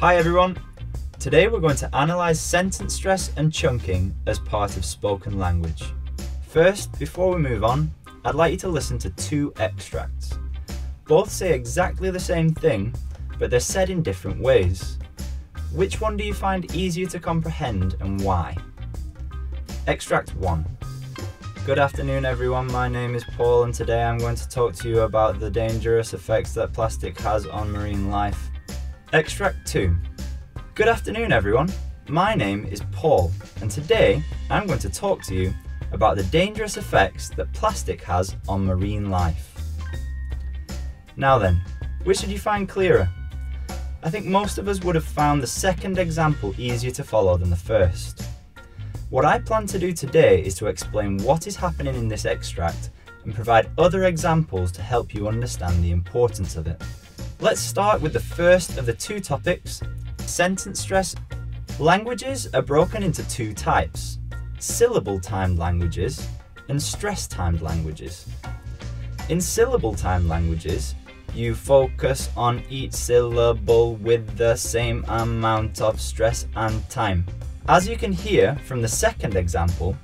Hi everyone! Today we're going to analyse sentence stress and chunking as part of spoken language. First, before we move on, I'd like you to listen to two extracts. Both say exactly the same thing, but they're said in different ways. Which one do you find easier to comprehend and why? Extract 1. Good afternoon everyone, my name is Paul and today I'm going to talk to you about the dangerous effects that plastic has on marine life. Extract 2. Good afternoon everyone, my name is Paul and today I'm going to talk to you about the dangerous effects that plastic has on marine life. Now then, which did you find clearer? I think most of us would have found the second example easier to follow than the first. What I plan to do today is to explain what is happening in this extract and provide other examples to help you understand the importance of it. Let's start with the first of the two topics, sentence stress. Languages are broken into two types, syllable timed languages and stress timed languages. In syllable timed languages, you focus on each syllable with the same amount of stress and time. As you can hear from the second example,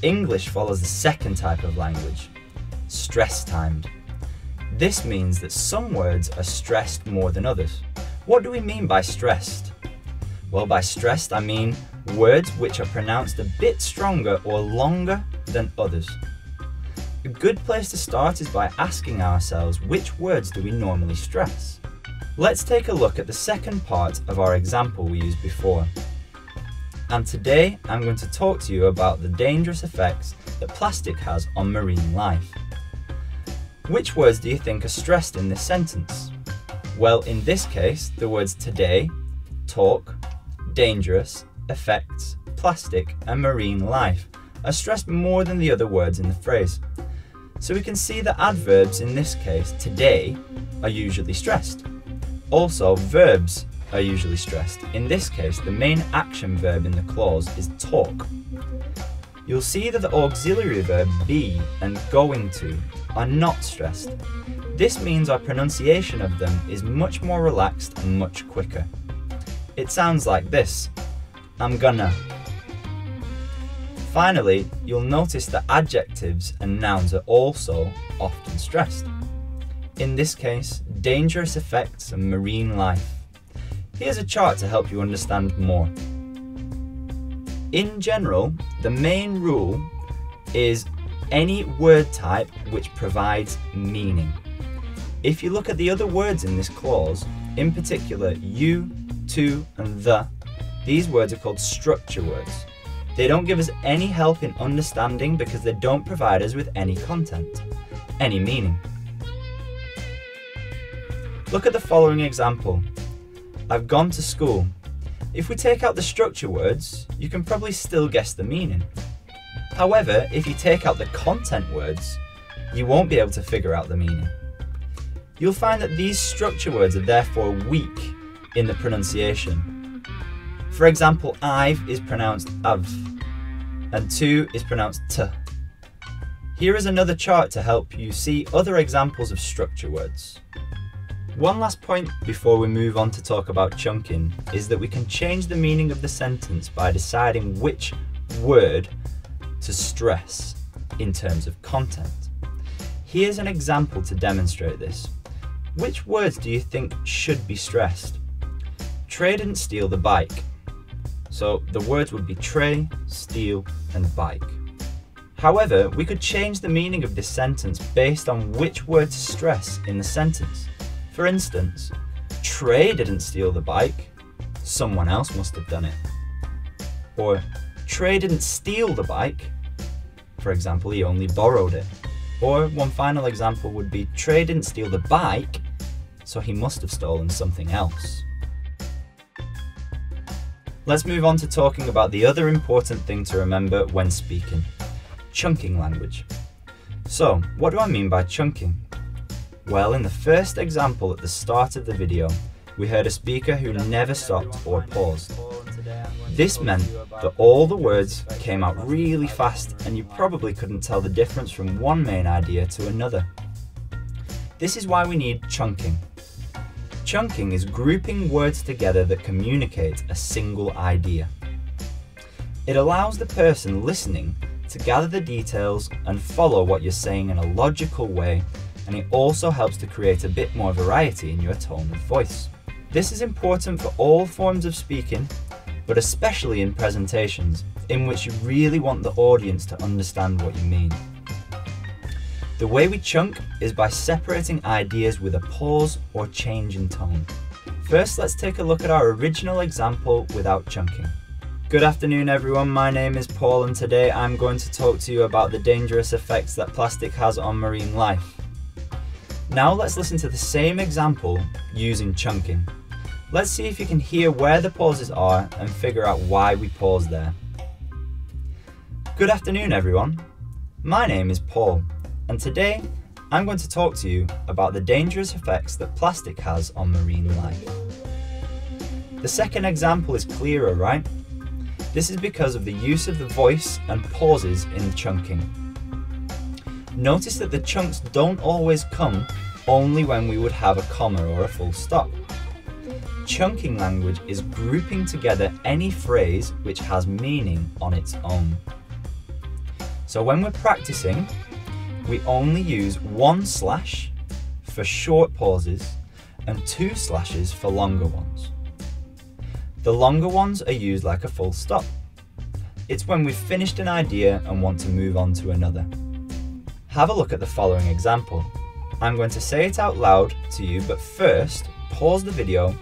English follows the second type of language, stress timed. This means that some words are stressed more than others. What do we mean by stressed? Well, by stressed, I mean words which are pronounced a bit stronger or longer than others. A good place to start is by asking ourselves which words do we normally stress? Let's take a look at the second part of our example we used before. And today I'm going to talk to you about the dangerous effects that plastic has on marine life. Which words do you think are stressed in this sentence? Well, in this case, the words today, talk, dangerous, effects, plastic, and marine life are stressed more than the other words in the phrase. So we can see that adverbs in this case, today, are usually stressed. Also, verbs are usually stressed. In this case, the main action verb in the clause is talk. You'll see that the auxiliary verb be and going to are not stressed. This means our pronunciation of them is much more relaxed and much quicker. It sounds like this I'm gonna, Finally, you'll notice that adjectives and nouns are also often stressed. In this case, dangerous effects and marine life. Here's a chart to help you understand more. In general, the main rule is any word type which provides meaning. If you look at the other words in this clause, in particular you, to, and the, these words are called structure words. They don't give us any help in understanding because they don't provide us with any content, any meaning. Look at the following example. I've gone to school. If we take out the structure words, you can probably still guess the meaning. However, if you take out the content words, you won't be able to figure out the meaning. You'll find that these structure words are therefore weak in the pronunciation for example, I've is pronounced av, and to is pronounced t. Here is another chart to help you see other examples of structure words. One last point before we move on to talk about chunking is that we can change the meaning of the sentence by deciding which word to stress in terms of content. Here's an example to demonstrate this. Which words do you think should be stressed? Trey didn't steal the bike. So the words would be Trey, steal, and bike. However, we could change the meaning of this sentence based on which word to stress in the sentence. For instance, Trey didn't steal the bike, someone else must have done it. Or Trey didn't steal the bike, for example, he only borrowed it. Or one final example would be Trey didn't steal the bike, so he must have stolen something else. Let's move on to talking about the other important thing to remember when speaking chunking language. So, what do I mean by chunking? Well, in the first example at the start of the video, we heard a speaker who never stopped or paused. This meant that all the words came out really fast and you probably couldn't tell the difference from one main idea to another. This is why we need chunking. Chunking is grouping words together that communicate a single idea. It allows the person listening to gather the details and follow what you're saying in a logical way, and it also helps to create a bit more variety in your tone of voice. This is important for all forms of speaking, but especially in presentations, in which you really want the audience to understand what you mean. The way we chunk is by separating ideas with a pause or change in tone. First, let's take a look at our original example without chunking. Good afternoon everyone, my name is Paul and today I'm going to talk to you about the dangerous effects that plastic has on marine life. Now let's listen to the same example using chunking. Let's see if you can hear where the pauses are and figure out why we pause there. Good afternoon everyone, my name is Paul and today I'm going to talk to you about the dangerous effects that plastic has on marine life. The second example is clearer, right? This is because of the use of the voice and pauses in the chunking. Notice that the chunks don't always come only when we would have a comma or a full stop. Chunking language is grouping together any phrase which has meaning on its own. So when we're practicing, we only use one slash for short pauses and two slashes for longer ones. The longer ones are used like a full stop. It's when we've finished an idea and want to move on to another. Have a look at the following example. I'm going to say it out loud to you, but first, pause the video,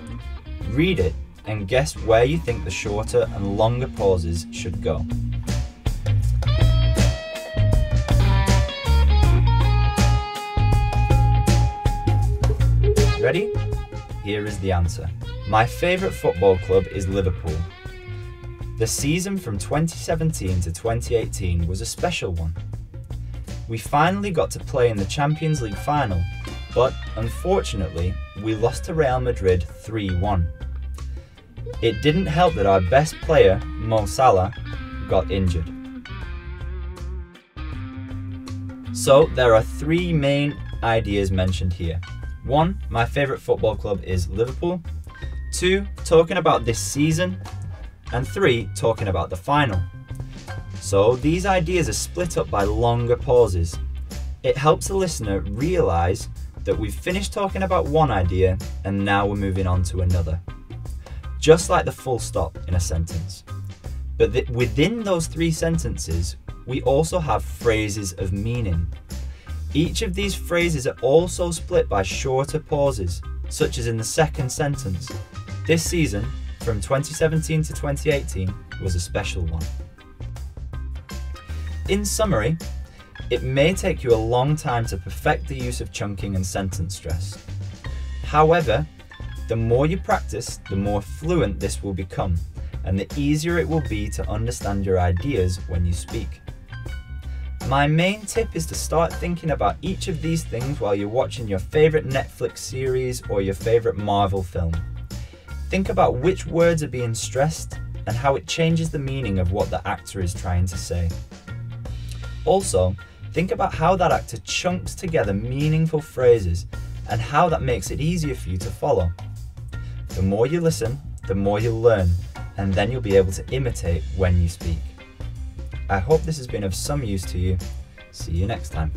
read it, and guess where you think the shorter and longer pauses should go. Ready? Here is the answer. My favourite football club is Liverpool. The season from 2017 to 2018 was a special one. We finally got to play in the Champions League final, but unfortunately, we lost to Real Madrid 3 1. It didn't help that our best player, Mo Salah, got injured. So, there are three main ideas mentioned here. One, my favourite football club is Liverpool. Two, talking about this season. And three, talking about the final. So these ideas are split up by longer pauses. It helps the listener realise that we've finished talking about one idea and now we're moving on to another. Just like the full stop in a sentence. But th- within those three sentences, we also have phrases of meaning. Each of these phrases are also split by shorter pauses, such as in the second sentence, this season, from 2017 to 2018, was a special one. In summary, it may take you a long time to perfect the use of chunking and sentence stress. However, the more you practice, the more fluent this will become, and the easier it will be to understand your ideas when you speak. My main tip is to start thinking about each of these things while you're watching your favourite Netflix series or your favourite Marvel film. Think about which words are being stressed and how it changes the meaning of what the actor is trying to say. Also, think about how that actor chunks together meaningful phrases and how that makes it easier for you to follow. The more you listen, the more you'll learn, and then you'll be able to imitate when you speak. I hope this has been of some use to you. See you next time.